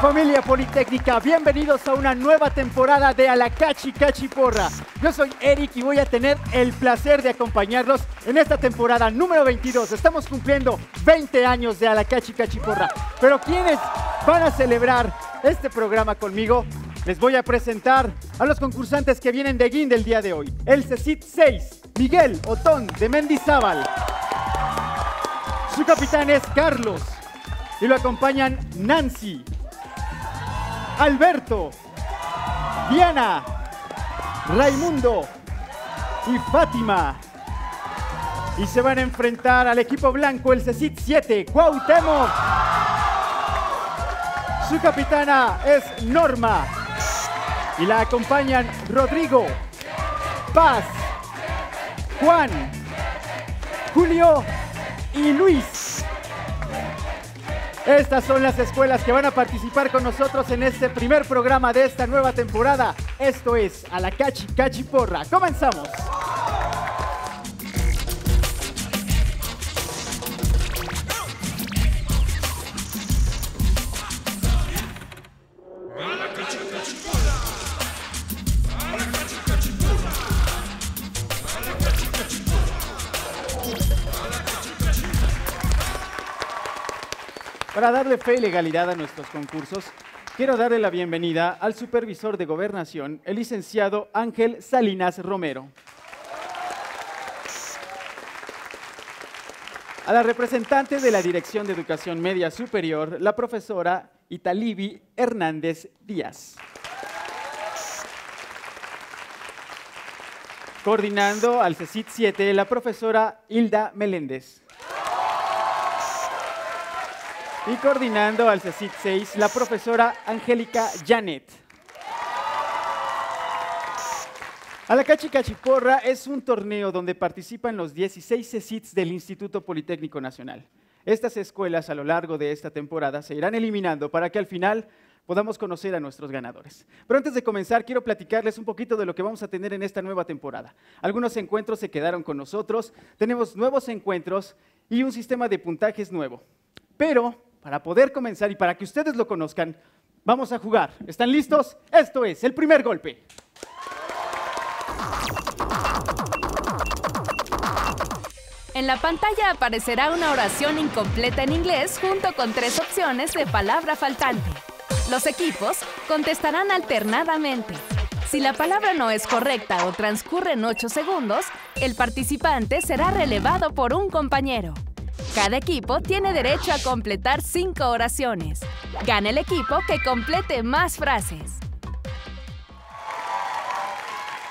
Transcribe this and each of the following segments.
Familia Politécnica, bienvenidos a una nueva temporada de Alacachi Cachiporra. Yo soy Eric y voy a tener el placer de acompañarlos en esta temporada número 22. Estamos cumpliendo 20 años de Alacachi Cachiporra. Pero ¿quiénes van a celebrar este programa conmigo? Les voy a presentar a los concursantes que vienen de Guin del día de hoy. El CECIT 6, Miguel Otón de Mendizábal. Su capitán es Carlos y lo acompañan Nancy, Alberto, Diana, Raimundo y Fátima. Y se van a enfrentar al equipo blanco, el CECIT 7, Cuauhtémoc. Su capitana es Norma. Y la acompañan Rodrigo, Paz, Juan, Julio y Luis. Estas son las escuelas que van a participar con nosotros en este primer programa de esta nueva temporada. Esto es A la Cachi Cachi Porra. Comenzamos. Para darle fe y legalidad a nuestros concursos, quiero darle la bienvenida al supervisor de gobernación, el licenciado Ángel Salinas Romero. A la representante de la Dirección de Educación Media Superior, la profesora Italibi Hernández Díaz. Coordinando al CECIT 7, la profesora Hilda Meléndez. Y coordinando al CECIT 6, la profesora Angélica Janet. A la Cachicachiporra es un torneo donde participan los 16 CECITs del Instituto Politécnico Nacional. Estas escuelas a lo largo de esta temporada se irán eliminando para que al final podamos conocer a nuestros ganadores. Pero antes de comenzar, quiero platicarles un poquito de lo que vamos a tener en esta nueva temporada. Algunos encuentros se quedaron con nosotros, tenemos nuevos encuentros y un sistema de puntajes nuevo. Pero para poder comenzar y para que ustedes lo conozcan, vamos a jugar. ¿Están listos? Esto es el primer golpe. En la pantalla aparecerá una oración incompleta en inglés junto con tres opciones de palabra faltante. Los equipos contestarán alternadamente. Si la palabra no es correcta o transcurren 8 segundos, el participante será relevado por un compañero. Cada equipo tiene derecho a completar cinco oraciones. Gana el equipo que complete más frases.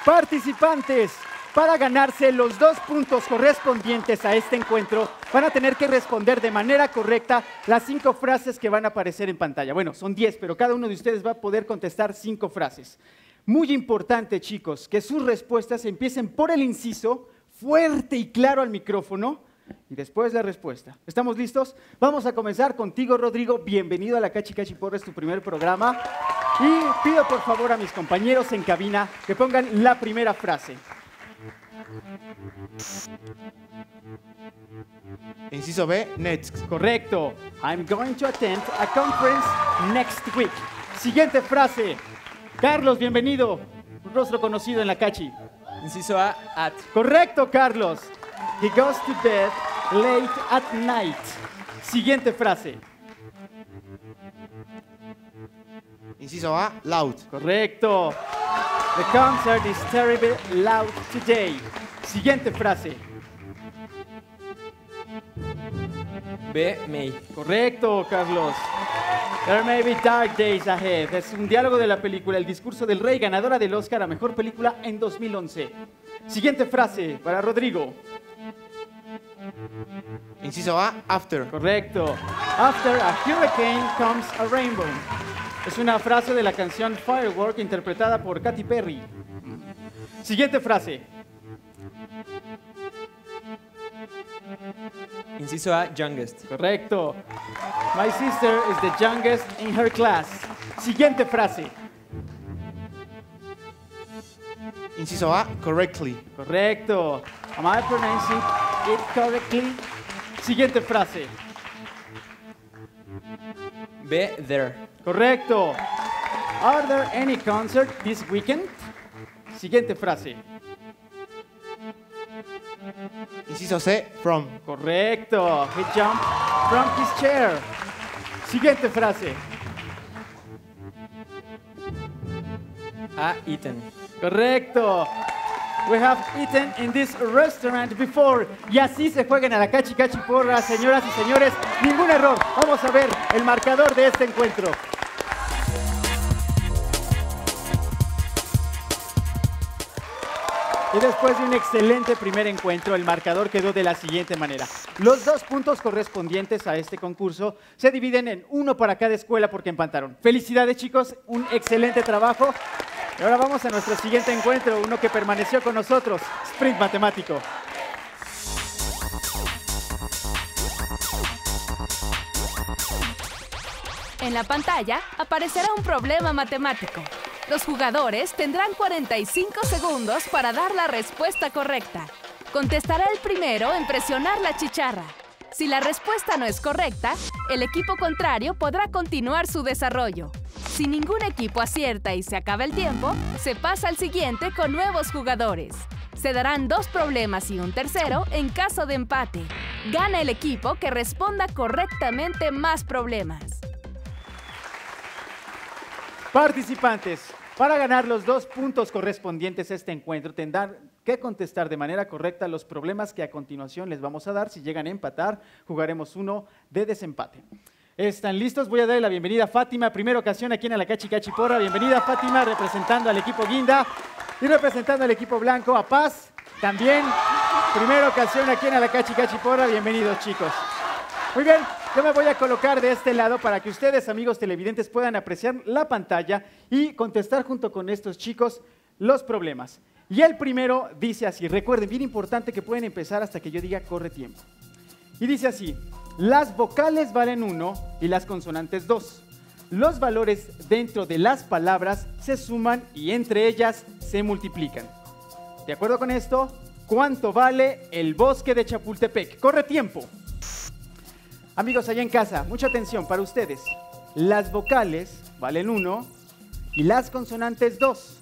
Participantes, para ganarse los dos puntos correspondientes a este encuentro, van a tener que responder de manera correcta las cinco frases que van a aparecer en pantalla. Bueno, son diez, pero cada uno de ustedes va a poder contestar cinco frases. Muy importante, chicos, que sus respuestas empiecen por el inciso, fuerte y claro al micrófono, y después la respuesta. ¿Estamos listos? Vamos a comenzar contigo, Rodrigo. Bienvenido a la Cachi Cachi Porra, es tu primer programa. Y pido por favor a mis compañeros en cabina que pongan la primera frase. Inciso B, next. Correcto. I'm going to attend a conference next week. Siguiente frase. Carlos, bienvenido. Un rostro conocido en la Cachi. Inciso A, at. Correcto, Carlos. He goes to bed late at night. Siguiente frase. Inciso A, loud. Correcto. The concert is terribly loud today. Siguiente frase. B, may. Correcto, Carlos. There may be dark days ahead. Es un diálogo de la película El discurso del rey, ganadora del Oscar a Mejor Película en 2011. Siguiente frase para Rodrigo. Inciso A, after. Correcto. After a hurricane comes a rainbow. Es una frase de la canción Firework interpretada por Katy Perry. Siguiente frase. Inciso A, youngest. Correcto. My sister is the youngest in her class. Siguiente frase. Inciso A, correctly. Correcto. Am I pronouncing it correctly? Siguiente frase. B, there. Correcto. Are there any concert this weekend? Siguiente frase. Inciso C, from. Correcto. He jumped from his chair. Siguiente frase. A, eaten. Correcto. We have eaten in this restaurant before. Y así se juegan a la cachi cachi porra, señoras y señores. Ningún error. Vamos a ver el marcador de este encuentro. Y después de un excelente primer encuentro, el marcador quedó de la siguiente manera. Los dos puntos correspondientes a este concurso se dividen en uno para cada escuela porque empataron. Felicidades chicos, un excelente trabajo. Y ahora vamos a nuestro siguiente encuentro, uno que permaneció con nosotros, Sprint Matemático. En la pantalla aparecerá un problema matemático. Los jugadores tendrán 45 segundos para dar la respuesta correcta. Contestará el primero en presionar la chicharra. Si la respuesta no es correcta, el equipo contrario podrá continuar su desarrollo. Si ningún equipo acierta y se acaba el tiempo, se pasa al siguiente con nuevos jugadores. Se darán dos problemas y un tercero en caso de empate. Gana el equipo que responda correctamente más problemas. Participantes, para ganar los dos puntos correspondientes a este encuentro, tendrán que contestar de manera correcta los problemas que a continuación les vamos a dar. Si llegan a empatar, jugaremos uno de desempate. ¿Están listos? Voy a darle la bienvenida a Fátima, primera ocasión aquí en la Cachi Porra. Bienvenida Fátima, representando al equipo Guinda y representando al equipo blanco a Paz. También, primera ocasión aquí en la Cachi Porra. Bienvenidos chicos. Muy bien, yo me voy a colocar de este lado para que ustedes, amigos televidentes, puedan apreciar la pantalla y contestar junto con estos chicos los problemas. Y el primero dice así, recuerden, bien importante que pueden empezar hasta que yo diga corre tiempo. Y dice así, las vocales valen 1 y las consonantes 2. Los valores dentro de las palabras se suman y entre ellas se multiplican. ¿De acuerdo con esto? ¿Cuánto vale el bosque de Chapultepec? Corre tiempo. Amigos allá en casa, mucha atención para ustedes. Las vocales valen 1 y las consonantes 2.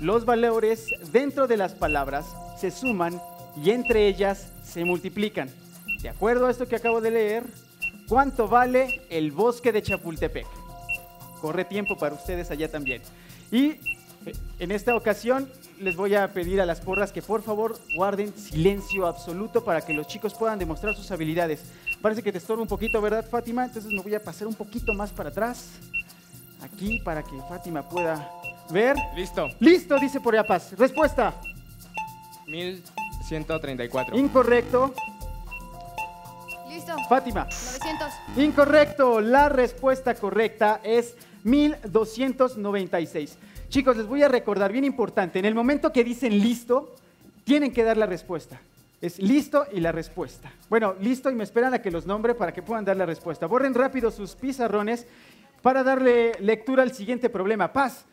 Los valores dentro de las palabras se suman y entre ellas se multiplican. De acuerdo a esto que acabo de leer, ¿cuánto vale el bosque de Chapultepec? Corre tiempo para ustedes allá también. Y eh, en esta ocasión les voy a pedir a las porras que por favor guarden silencio absoluto para que los chicos puedan demostrar sus habilidades. Parece que te estorbo un poquito, ¿verdad, Fátima? Entonces me voy a pasar un poquito más para atrás. Aquí para que Fátima pueda ver. Listo. Listo, dice por Paz. Respuesta. 1134. Incorrecto. Fátima. 900. Incorrecto. La respuesta correcta es 1296. Chicos, les voy a recordar, bien importante, en el momento que dicen listo, tienen que dar la respuesta. Es listo y la respuesta. Bueno, listo y me esperan a que los nombre para que puedan dar la respuesta. Borren rápido sus pizarrones para darle lectura al siguiente problema. Paz,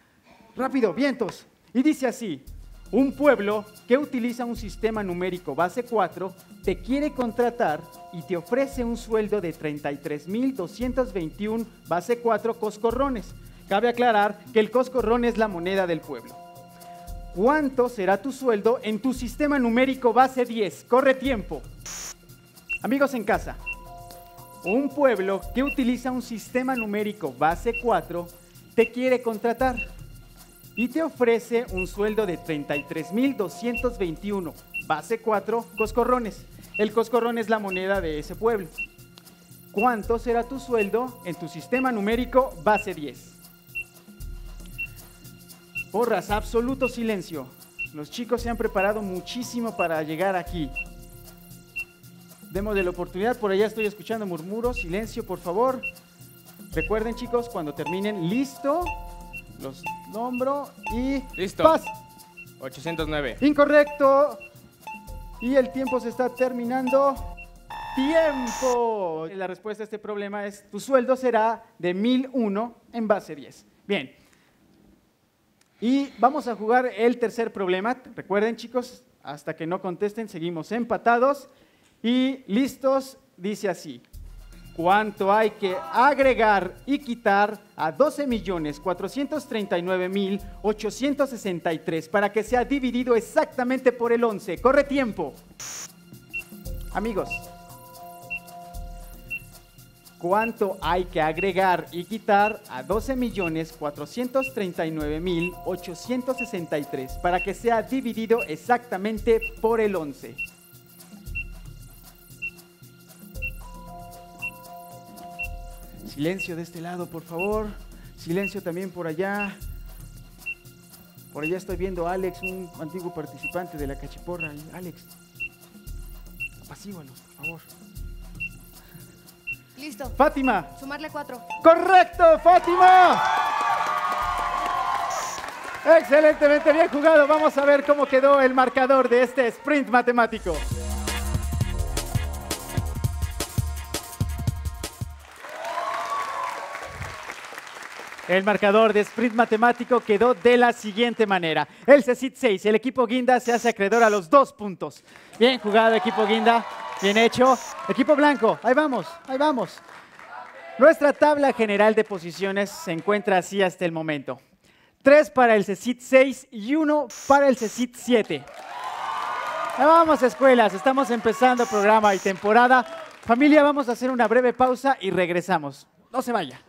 rápido, vientos. Y dice así, un pueblo que utiliza un sistema numérico base 4 te quiere contratar y te ofrece un sueldo de 33.221 base 4 coscorrones. Cabe aclarar que el coscorrón es la moneda del pueblo. ¿Cuánto será tu sueldo en tu sistema numérico base 10? Corre tiempo. Amigos en casa, un pueblo que utiliza un sistema numérico base 4 te quiere contratar y te ofrece un sueldo de 33.221 base 4 coscorrones. El coscorrón es la moneda de ese pueblo. ¿Cuánto será tu sueldo en tu sistema numérico base 10? Porras, absoluto silencio. Los chicos se han preparado muchísimo para llegar aquí. Demos de la oportunidad, por allá estoy escuchando murmuros, silencio por favor. Recuerden chicos, cuando terminen, listo, los nombro y... Listo. ¡Paz! 809. Incorrecto. Y el tiempo se está terminando. ¡Tiempo! La respuesta a este problema es, tu sueldo será de 1001 en base 10. Bien. Y vamos a jugar el tercer problema. Recuerden, chicos, hasta que no contesten, seguimos empatados. Y listos, dice así. ¿Cuánto hay que agregar y quitar a 12.439.863 para que sea dividido exactamente por el 11? Corre tiempo. Amigos, ¿cuánto hay que agregar y quitar a 12.439.863 para que sea dividido exactamente por el 11? Silencio de este lado, por favor. Silencio también por allá. Por allá estoy viendo a Alex, un antiguo participante de la cachiporra. Alex, apacígualos, por favor. Listo. Fátima. Sumarle cuatro. Correcto, Fátima. Excelentemente bien jugado. Vamos a ver cómo quedó el marcador de este sprint matemático. El marcador de sprint matemático quedó de la siguiente manera. El CECIT 6, el equipo Guinda se hace acreedor a los dos puntos. Bien jugado, equipo Guinda. Bien hecho. Equipo Blanco, ahí vamos, ahí vamos. Nuestra tabla general de posiciones se encuentra así hasta el momento. Tres para el CECIT 6 y uno para el CECIT 7. Ahí vamos, escuelas. Estamos empezando programa y temporada. Familia, vamos a hacer una breve pausa y regresamos. No se vaya.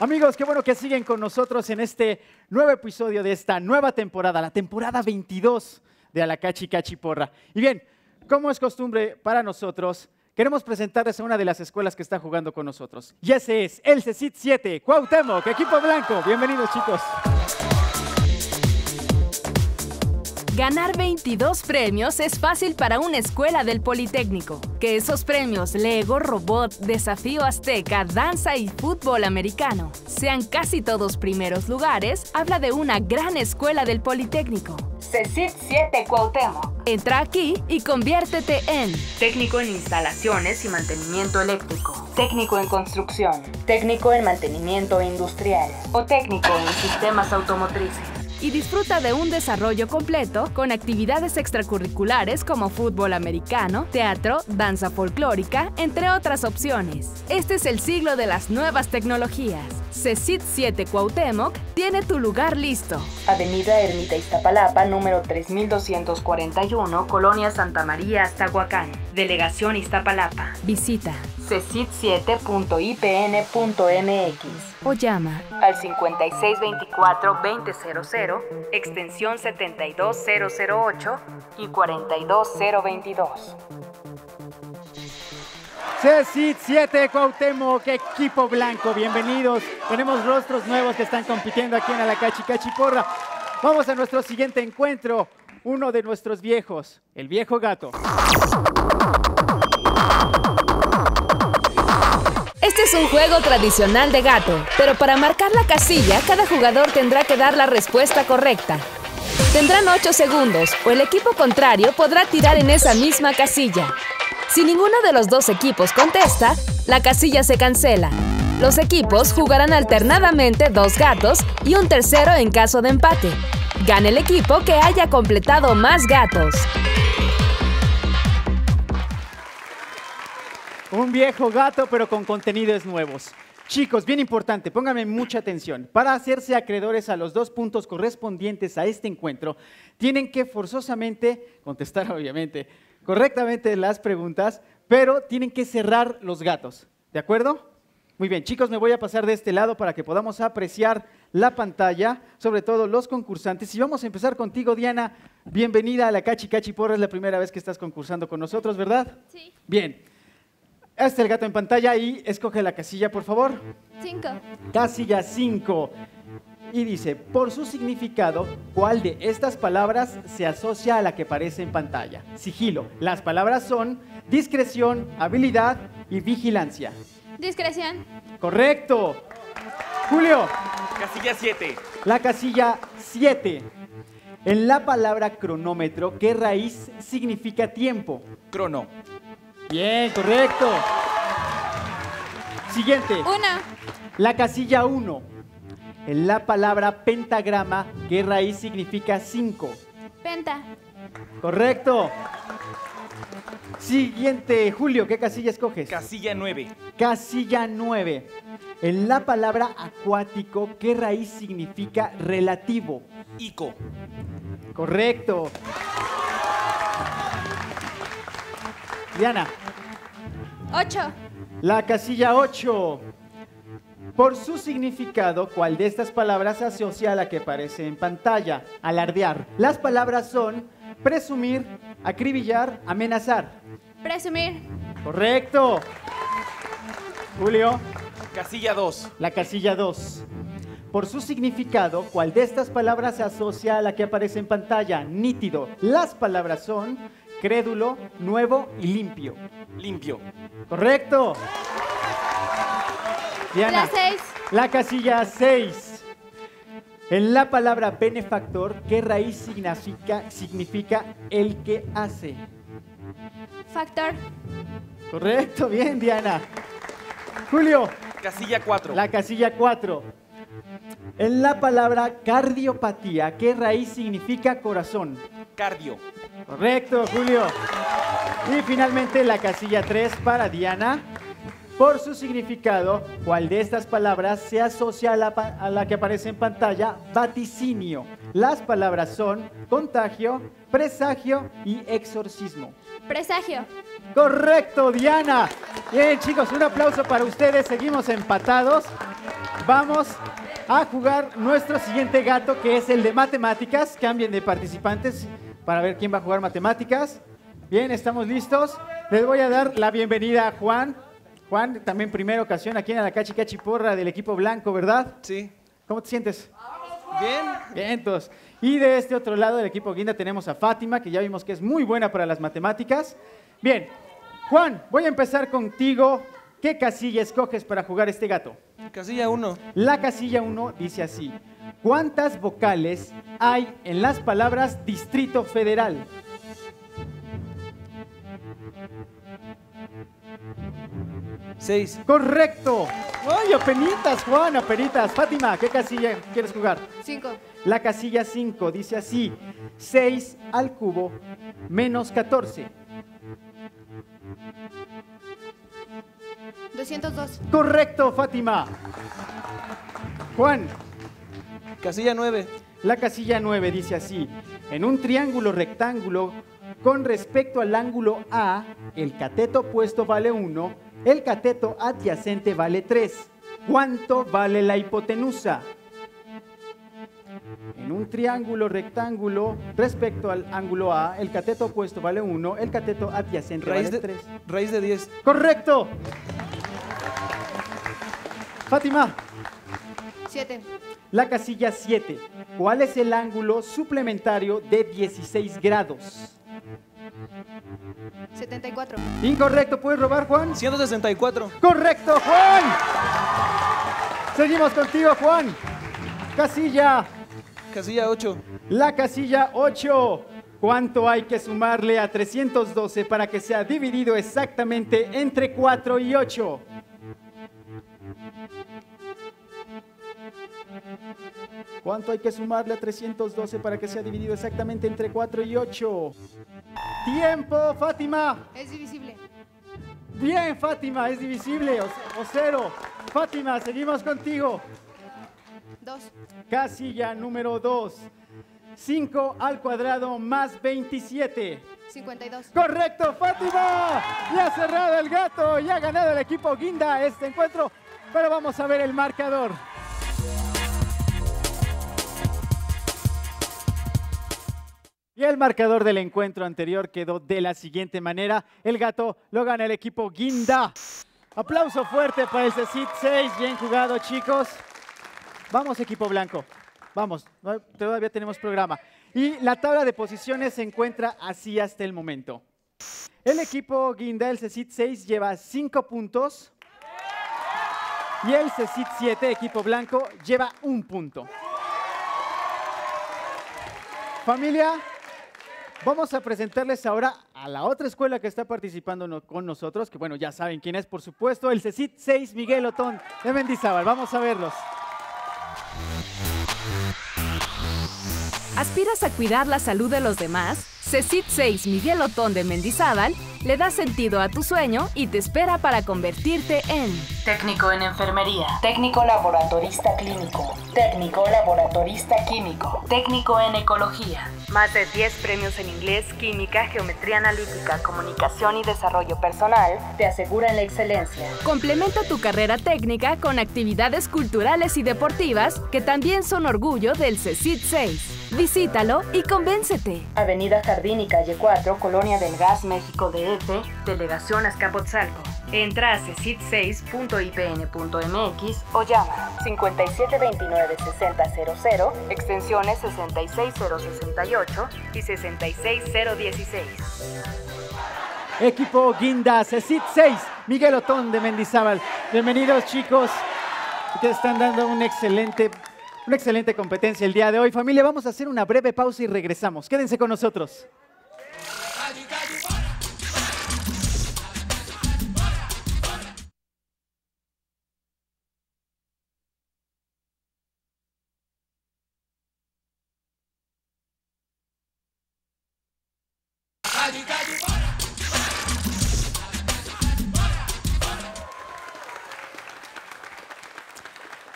Amigos, qué bueno que siguen con nosotros en este nuevo episodio de esta nueva temporada, la temporada 22 de Alacachi Cachiporra. Y bien, como es costumbre para nosotros, queremos presentarles a una de las escuelas que está jugando con nosotros. Y ese es el CECIT 7, Cuauhtémoc, equipo blanco. Bienvenidos, chicos. Ganar 22 premios es fácil para una escuela del Politécnico. Que esos premios Lego, Robot, Desafío Azteca, Danza y Fútbol Americano sean casi todos primeros lugares, habla de una gran escuela del Politécnico. CECIT 7 Cuauhtémoc. Entra aquí y conviértete en técnico en instalaciones y mantenimiento eléctrico, técnico en construcción, técnico en mantenimiento industrial o técnico en sistemas automotrices y disfruta de un desarrollo completo con actividades extracurriculares como fútbol americano, teatro, danza folclórica, entre otras opciones. Este es el siglo de las nuevas tecnologías. CECIT 7 Cuauhtémoc tiene tu lugar listo. Avenida Ermita Iztapalapa, número 3241, Colonia Santa María, Aztahuacán. Delegación Iztapalapa. Visita cecit7.ipn.mx o llama al 5624-2000, extensión 72008 y 42022. CECIT 7 Cuauhtémoc, equipo blanco, bienvenidos. Tenemos rostros nuevos que están compitiendo aquí en Alacachi Cachiporra. Vamos a nuestro siguiente encuentro, uno de nuestros viejos, el viejo gato. Este es un juego tradicional de gato, pero para marcar la casilla, cada jugador tendrá que dar la respuesta correcta. Tendrán 8 segundos o el equipo contrario podrá tirar en esa misma casilla. Si ninguno de los dos equipos contesta, la casilla se cancela. Los equipos jugarán alternadamente dos gatos y un tercero en caso de empate. Gana el equipo que haya completado más gatos. Un viejo gato, pero con contenidos nuevos. Chicos, bien importante, pónganme mucha atención. Para hacerse acreedores a los dos puntos correspondientes a este encuentro, tienen que forzosamente contestar, obviamente, correctamente las preguntas, pero tienen que cerrar los gatos. ¿De acuerdo? Muy bien, chicos, me voy a pasar de este lado para que podamos apreciar la pantalla, sobre todo los concursantes. Y vamos a empezar contigo, Diana. Bienvenida a la Cachi Cachi Porra, es la primera vez que estás concursando con nosotros, ¿verdad? Sí. Bien. Este es el gato en pantalla y escoge la casilla, por favor. Cinco. Casilla 5. Y dice, por su significado, ¿cuál de estas palabras se asocia a la que aparece en pantalla? Sigilo. Las palabras son discreción, habilidad y vigilancia. Discreción. Correcto. Julio, Casilla 7. la casilla 7. En la palabra cronómetro, ¿qué raíz significa tiempo? Crono. Bien, correcto. Siguiente. Una. La casilla 1. En la palabra pentagrama, ¿qué raíz significa 5? Penta. Correcto. Siguiente, Julio, ¿qué casilla escoges? Casilla 9. Casilla 9. En la palabra acuático, ¿qué raíz significa relativo? Ico. Correcto. Diana, Ocho. la casilla 8. Por su significado, ¿cuál de estas palabras se asocia a la que aparece en pantalla? Alardear. Las palabras son presumir, acribillar, amenazar. Presumir. Correcto. Julio. Casilla 2. La casilla 2. Por su significado, ¿cuál de estas palabras se asocia a la que aparece en pantalla? Nítido. Las palabras son crédulo, nuevo y limpio. Limpio. Correcto. Diana. La seis. La casilla 6. En la palabra benefactor, ¿qué raíz significa, significa el que hace? Factor. Correcto, bien, Diana. Julio. Casilla 4. La casilla 4. En la palabra cardiopatía, ¿qué raíz significa corazón? Cardio. Correcto, Julio. Y finalmente la casilla 3 para Diana. Por su significado, ¿cuál de estas palabras se asocia a la, a la que aparece en pantalla? Vaticinio. Las palabras son contagio, presagio y exorcismo. Presagio. Correcto, Diana. Bien, chicos, un aplauso para ustedes. Seguimos empatados. Vamos a jugar nuestro siguiente gato, que es el de matemáticas. Cambien de participantes para ver quién va a jugar matemáticas. Bien, estamos listos. Les voy a dar la bienvenida a Juan. Juan, también primera ocasión aquí en la Cachi Cachiporra del equipo blanco, ¿verdad? Sí. ¿Cómo te sientes? Bien. Bien, entonces. Y de este otro lado del equipo Guinda tenemos a Fátima, que ya vimos que es muy buena para las matemáticas. Bien, Juan, voy a empezar contigo. ¿Qué casilla escoges para jugar este gato? Casilla 1. La casilla 1 dice así. ¿Cuántas vocales hay en las palabras Distrito Federal? Seis. Correcto. ¡Ay, apenitas, Juan, apenitas! Fátima, ¿qué casilla quieres jugar? Cinco. La casilla 5 dice así, 6 al cubo menos 14. 202. Correcto, Fátima. Juan, Casilla 9. la casilla 9 dice así, en un triángulo rectángulo, con respecto al ángulo A, el cateto opuesto vale 1, el cateto adyacente vale 3. ¿Cuánto vale la hipotenusa? En un triángulo rectángulo, respecto al ángulo A, el cateto opuesto vale 1, el cateto adyacente Raíz vale de, 3. raíz de 10. Correcto. Fátima, Siete. la casilla 7. ¿Cuál es el ángulo suplementario de 16 grados? 74. Incorrecto, ¿puedes robar, Juan? 164. Correcto, Juan. Seguimos contigo, Juan. Casilla, Casilla 8. la casilla 8. ¿Cuánto hay que sumarle a 312 para que sea dividido exactamente entre 4 y 8? ¿Cuánto hay que sumarle a 312 para que sea dividido exactamente entre 4 y 8? ¡Tiempo, Fátima! Es divisible. Bien, Fátima, es divisible o, o cero. Fátima, seguimos contigo. Dos. Casilla número 2. 5 al cuadrado más 27. 52. Correcto, Fátima. Ya ha cerrado el gato, ya ha ganado el equipo Guinda este encuentro. Pero vamos a ver el marcador. Y el marcador del encuentro anterior quedó de la siguiente manera. El gato lo gana el equipo Guinda. Aplauso fuerte para el CECIT 6. Bien jugado, chicos. Vamos, equipo blanco. Vamos, todavía tenemos programa. Y la tabla de posiciones se encuentra así hasta el momento. El equipo Guinda, el CECIT 6, lleva 5 puntos. Y el CECIT 7, equipo blanco, lleva un punto. Familia, vamos a presentarles ahora a la otra escuela que está participando con nosotros, que bueno, ya saben quién es, por supuesto, el CECIT 6 Miguel Otón de Mendizábal. Vamos a verlos. ¿Aspiras a cuidar la salud de los demás? CECIT 6 Miguel Otón de Mendizábal le da sentido a tu sueño y te espera para convertirte en técnico en enfermería, Técnico laboratorista clínico. Técnico laboratorista químico. técnico en ecología. Más de 10 premios en inglés, química, geometría analítica, comunicación y desarrollo personal. Te aseguran la excelencia. Complementa tu carrera técnica con actividades culturales y deportivas que también son orgullo del CECIT 6. Visítalo y convéncete. Avenida Jardín y Calle 4, Colonia del Gas, México DF. Delegación Azcapotzalco. Entra a cecit6.ipn.mx o llama 5729-6000. extensiones 66068 y 66016. Equipo Guinda, CECIT 6, Miguel Otón de Mendizábal. Bienvenidos chicos, que están dando un excelente, una excelente competencia el día de hoy. Familia, vamos a hacer una breve pausa y regresamos. Quédense con nosotros.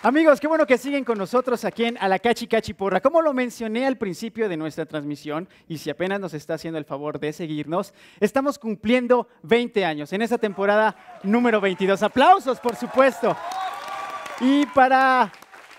Amigos, qué bueno que siguen con nosotros aquí en Alacachi Cachi Porra. Como lo mencioné al principio de nuestra transmisión, y si apenas nos está haciendo el favor de seguirnos, estamos cumpliendo 20 años en esa temporada número 22. Aplausos, por supuesto. Y para,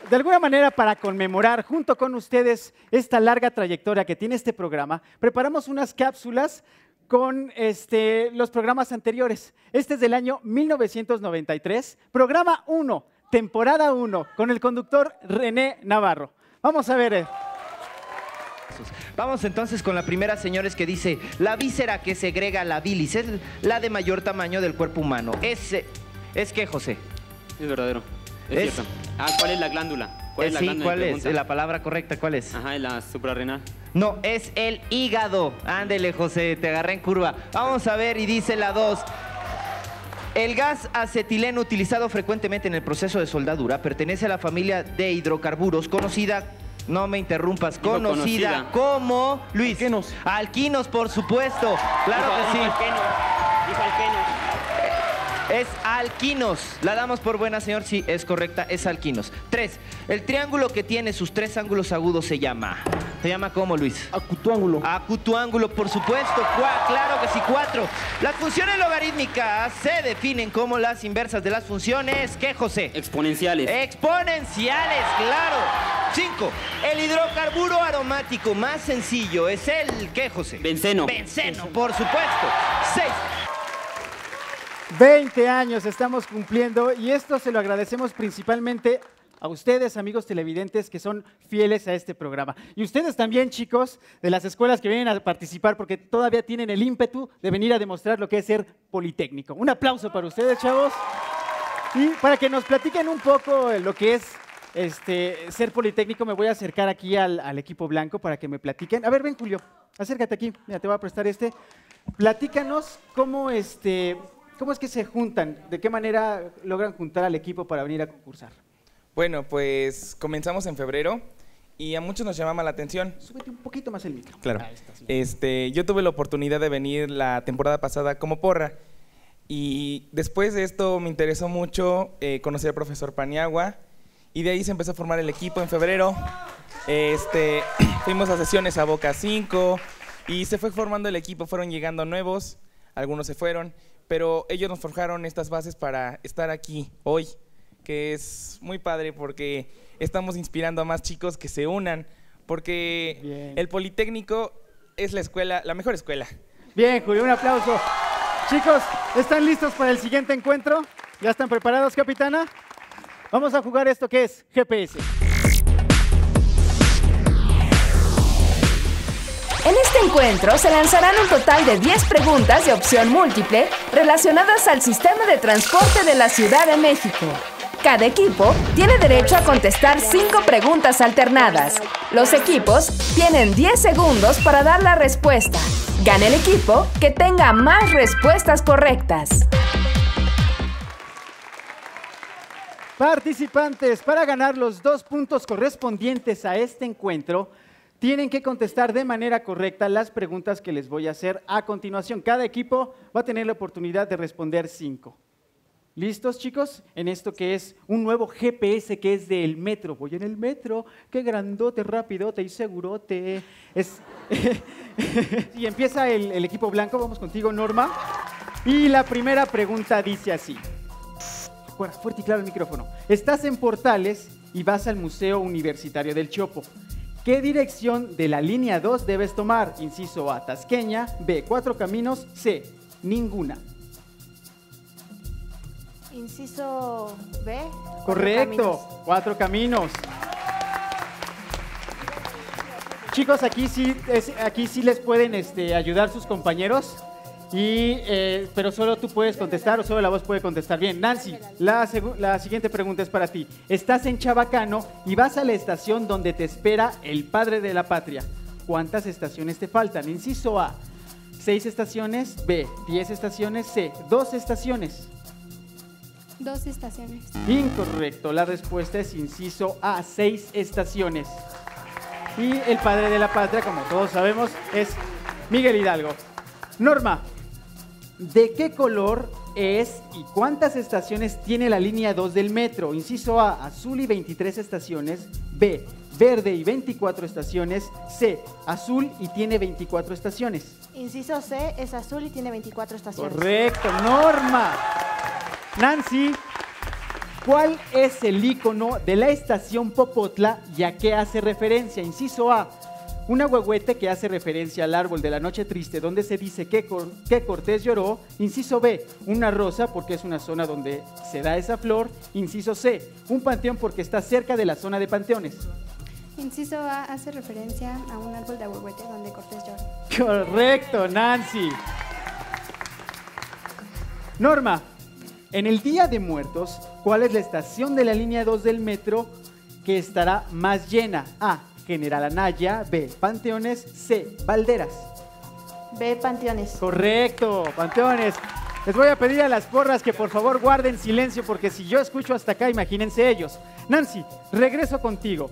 de alguna manera, para conmemorar junto con ustedes esta larga trayectoria que tiene este programa, preparamos unas cápsulas con este, los programas anteriores. Este es del año 1993, programa 1, temporada 1, con el conductor René Navarro. Vamos a ver. eh. Vamos entonces con la primera, señores, que dice, la víscera que segrega la bilis es la de mayor tamaño del cuerpo humano. Es, eh, ¿es qué, José? Es verdadero. Es, Es- cierto. Ah, ¿cuál es la glándula? ¿Cuál Eh, es la sí, glándula? ¿cuál es? La palabra correcta, ¿cuál es? Ajá, la suprarrenal. No, es el hígado. Ándele, José, te agarré en curva. Vamos a ver, y dice la 2. El gas acetileno utilizado frecuentemente en el proceso de soldadura pertenece a la familia de hidrocarburos conocida, no me interrumpas, conocida, conocida. como Luis. Alquenos. Alquinos, por supuesto. Claro que sí. Dijo. Es alquinos. La damos por buena, señor. Sí, es correcta. Es alquinos. Tres. El triángulo que tiene sus tres ángulos agudos se llama. ¿Se llama cómo, Luis? Acutuángulo. Acutuángulo, por supuesto. Claro que sí, cuatro. Las funciones logarítmicas se definen como las inversas de las funciones. ¿Qué, José? Exponenciales. Exponenciales, claro. Cinco. El hidrocarburo aromático más sencillo es el ¿qué, José? Benceno. Benceno, por supuesto. Seis. 20 años estamos cumpliendo y esto se lo agradecemos principalmente a ustedes, amigos televidentes, que son fieles a este programa. Y ustedes también, chicos, de las escuelas que vienen a participar, porque todavía tienen el ímpetu de venir a demostrar lo que es ser politécnico. Un aplauso para ustedes, chavos. Y para que nos platiquen un poco lo que es este, ser politécnico, me voy a acercar aquí al, al equipo blanco para que me platiquen. A ver, ven, Julio, acércate aquí. Mira, te voy a prestar este. Platícanos cómo, este, cómo es que se juntan, de qué manera logran juntar al equipo para venir a concursar. Bueno, pues comenzamos en febrero y a muchos nos llamaba la atención. Súbete un poquito más el micro. Claro. Está, sí. Este, yo tuve la oportunidad de venir la temporada pasada como porra y después de esto me interesó mucho eh, conocer al profesor Paniagua y de ahí se empezó a formar el equipo en febrero. Este, fuimos a sesiones a Boca 5 y se fue formando el equipo, fueron llegando nuevos, algunos se fueron, pero ellos nos forjaron estas bases para estar aquí hoy, que es muy padre porque estamos inspirando a más chicos que se unan, porque Bien. el Politécnico es la escuela, la mejor escuela. Bien, Julio, un aplauso. Chicos, ¿están listos para el siguiente encuentro? ¿Ya están preparados, capitana? Vamos a jugar esto que es GPS. En este encuentro se lanzarán un total de 10 preguntas de opción múltiple relacionadas al sistema de transporte de la Ciudad de México. Cada equipo tiene derecho a contestar cinco preguntas alternadas. Los equipos tienen 10 segundos para dar la respuesta. Gana el equipo que tenga más respuestas correctas. Participantes, para ganar los dos puntos correspondientes a este encuentro, tienen que contestar de manera correcta las preguntas que les voy a hacer a continuación. Cada equipo va a tener la oportunidad de responder cinco. ¿Listos, chicos? En esto que es un nuevo GPS que es del metro. Voy en el metro, qué grandote, rapidote y segurote. Es... y empieza el, equipo blanco, vamos contigo, Norma. Y la primera pregunta dice así. Fuerte y claro el micrófono. Estás en Portales y vas al Museo Universitario del Chopo. ¿Qué dirección de la línea 2 debes tomar? Inciso A, Tasqueña. B, Cuatro Caminos. C, ninguna. Inciso B. Correcto, Cuatro Caminos. Chicos, aquí sí, es- aquí sí les pueden este, ayudar sus compañeros. Y, eh, pero solo tú puedes contestar o solo la voz puede contestar. Bien, Nancy, la, siguiente pregunta es para ti. Estás en Chabacano y vas a la estación donde te espera el padre de la patria. ¿Cuántas estaciones te faltan? Inciso A, seis estaciones. B, diez estaciones. C, dos estaciones. Dos estaciones. Incorrecto, la respuesta es inciso A, seis estaciones. Y el padre de la patria, como todos sabemos, es Miguel Hidalgo. Norma, ¿de qué color es y cuántas estaciones tiene la línea 2 del metro? Inciso A, azul y 23 estaciones. B, verde y 24 estaciones. C, azul y tiene 24 estaciones. Inciso C es azul y tiene 24 estaciones. Correcto, Norma. Nancy, ¿cuál es el icono de la estación Popotla y a qué hace referencia? Inciso A, una huehuete que hace referencia al árbol de la noche triste donde se dice que, Cor- que Cortés lloró. Inciso B, una rosa porque es una zona donde se da esa flor. Inciso C, un panteón porque está cerca de la zona de panteones. Inciso A hace referencia a un árbol de ahuehuete donde Cortés llora. Correcto, Nancy. Norma, en el Día de Muertos, ¿cuál es la estación de la línea 2 del metro que estará más llena? A. General Anaya. B. Panteones. C. Valderas. B, panteones. Correcto, Panteones. Les voy a pedir a las porras que por favor guarden silencio porque si yo escucho hasta acá, imagínense ellos. Nancy, regreso contigo.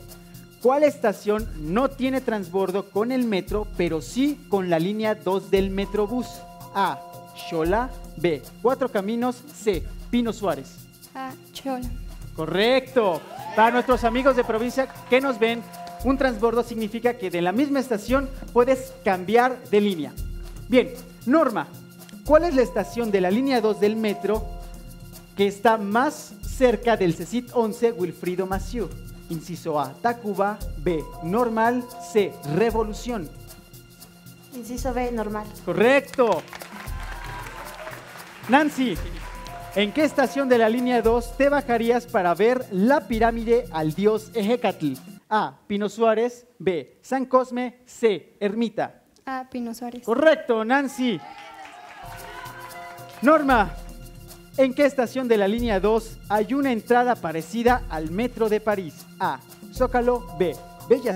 ¿Cuál estación no tiene transbordo con el metro, pero sí con la línea 2 del Metrobús? A. Xola. B. Cuatro Caminos. C. Pino Suárez. A, chola. Correcto. Para nuestros amigos de provincia que nos ven, un transbordo significa que de la misma estación puedes cambiar de línea. Bien, Norma, ¿cuál es la estación de la línea 2 del metro que está más cerca del CECIT 11 Wilfrido Massieu? Inciso A, Tacuba, B, Normal, C, Revolución. Inciso B, normal. Correcto. Nancy, ¿en qué estación de la línea 2 te bajarías para ver la pirámide al dios Ejecatl? A. Pino Suárez. B. San Cosme. C. Ermita. A, Pino Suárez. Correcto, Nancy. Norma, ¿en qué estación de la línea 2 hay una entrada parecida al metro de París? A. Zócalo. B. Bella